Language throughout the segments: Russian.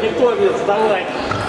Питомец, давай.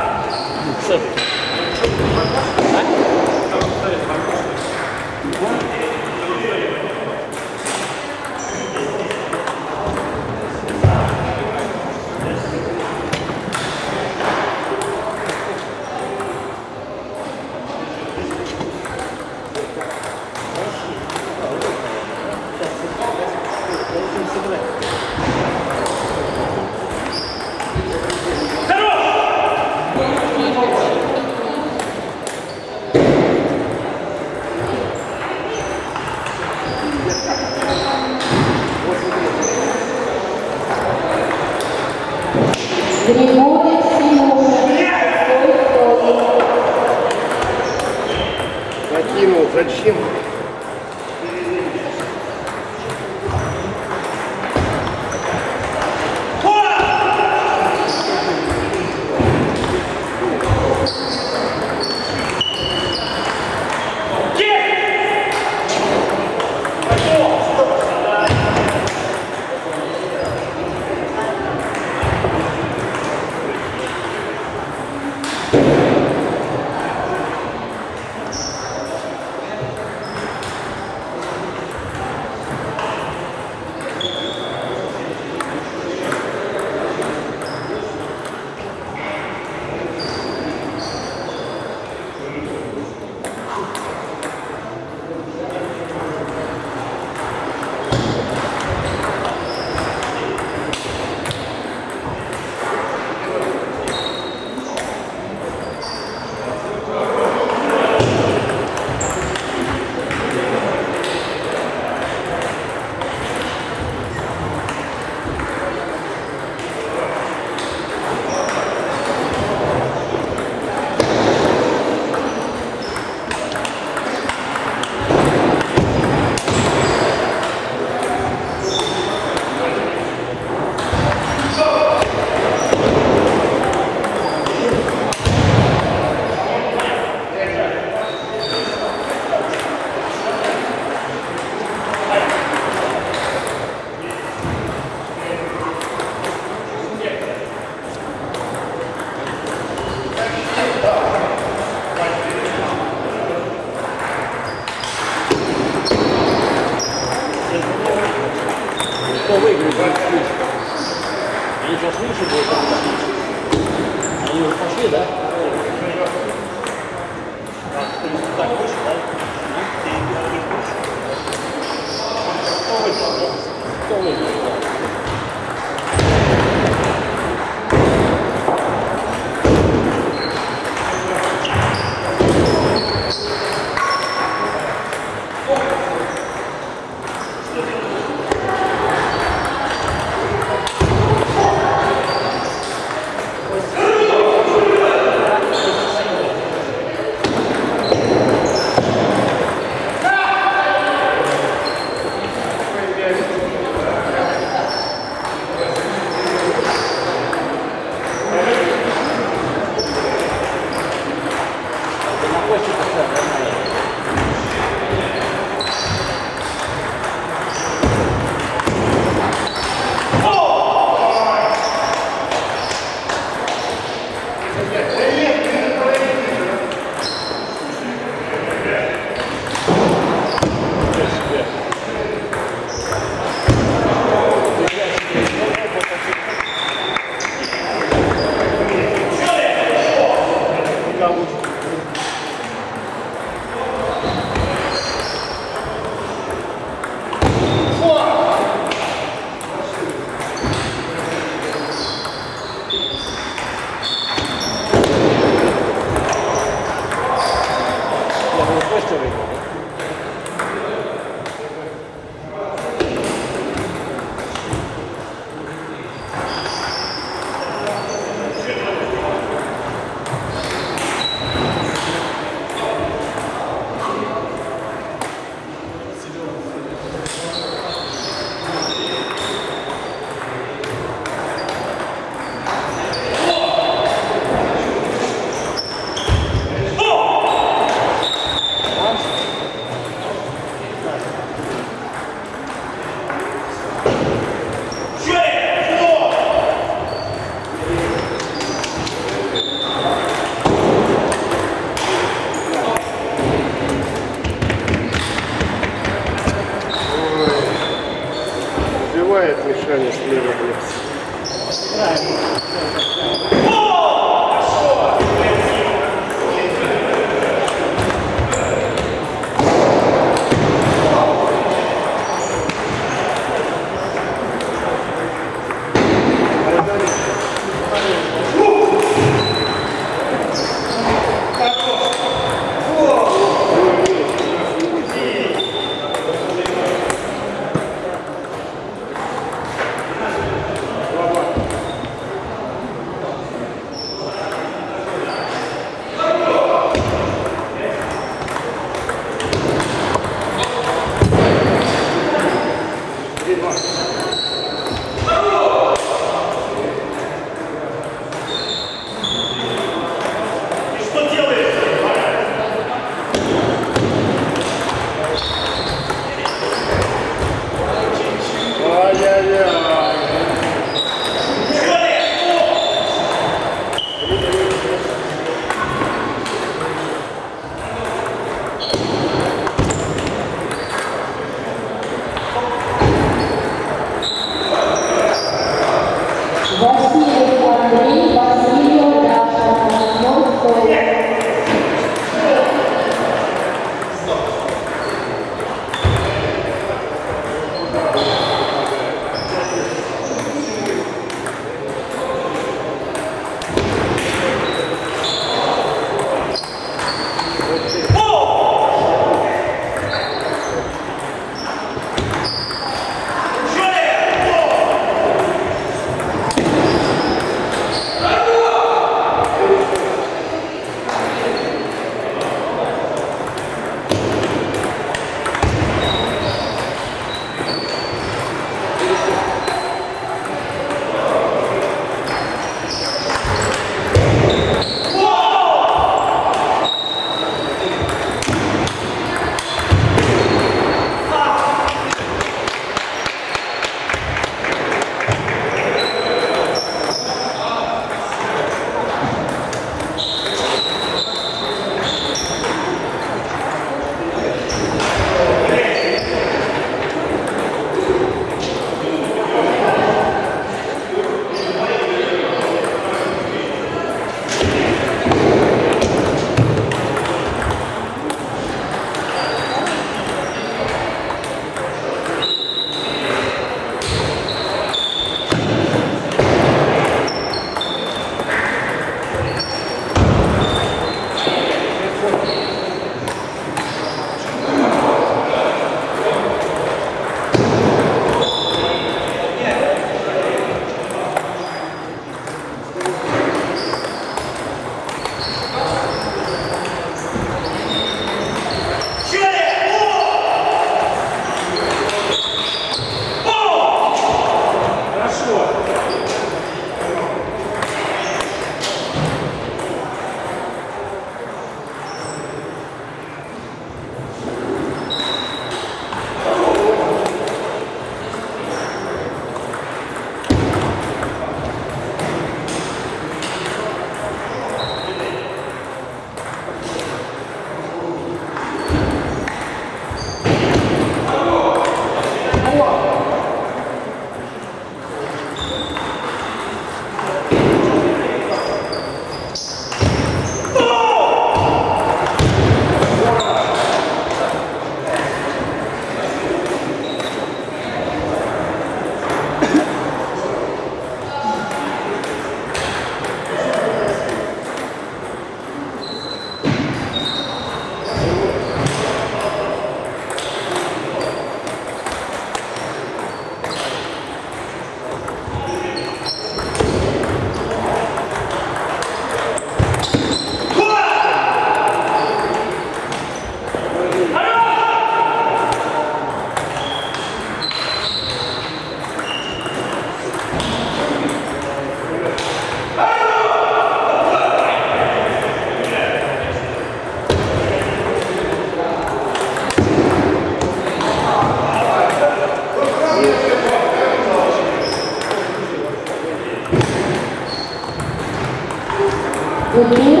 Amém.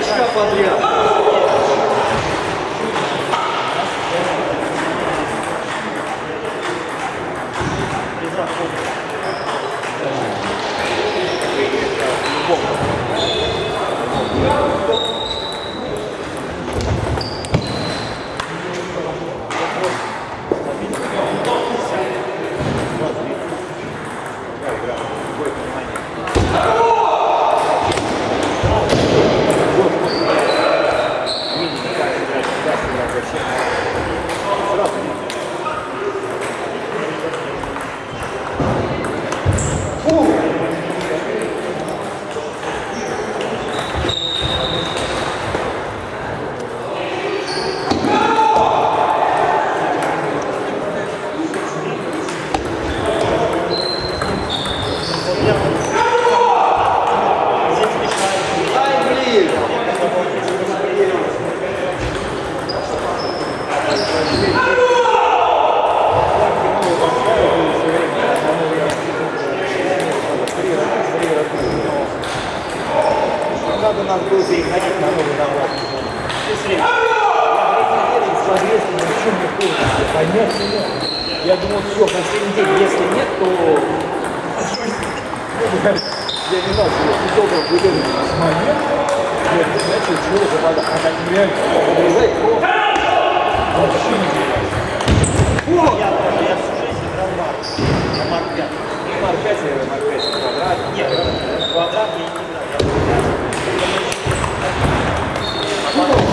Ficha, Adriano. день. Если нет, то... Я не знал, что я не должен выдумать с момента. Я не начал чего западать. Она нереально обрезает просто. Вообще не делает. Я тоже, я всю жизнь играл Марк. Я Марк 5. Не Марк 5, я Марк 5. Квадрат. Нет, квадрат я не играл. Я Марк 5.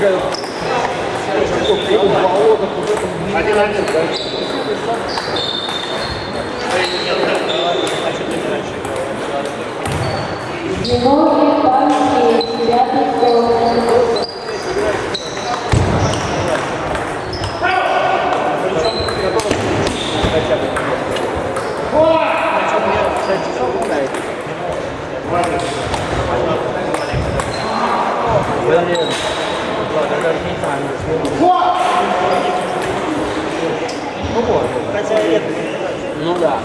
Другая такой прям болото, вот это один один, да. Зиновий Панкевич, девятый стол. Хотя бы. Ну да.